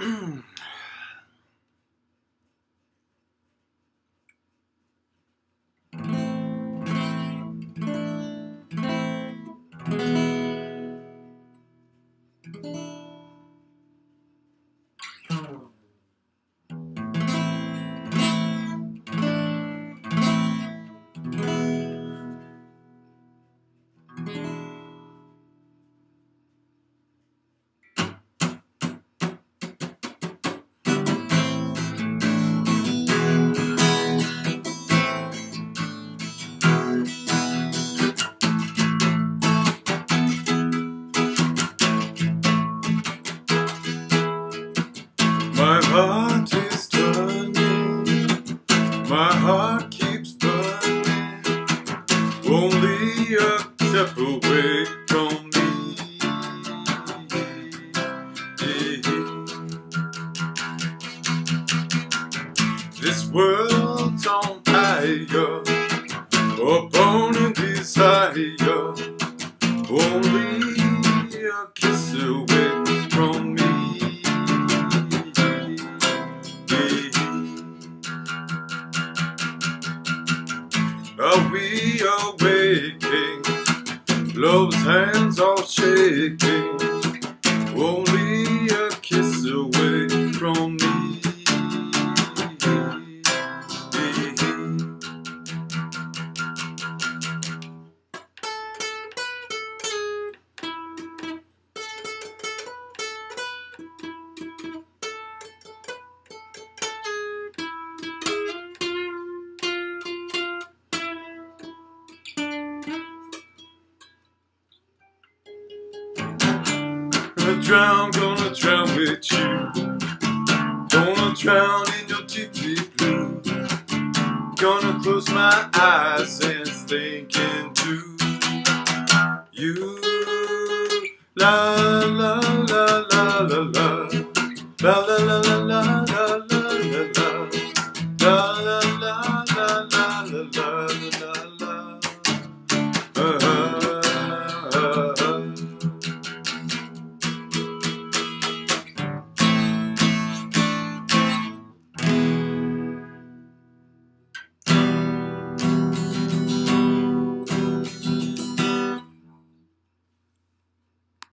Mm. step away from me. Yeah. This world's on fire, upon a desire, only a kiss away from me. Yeah. Are we away? Awaking? Love's hands are shaking. Only a kiss away from Gonna drown, gonna drown with you. Gonna drown in your deep, deep blue. Gonna close my eyes and think into you. La la la la la la. La la la la la la la la la. La la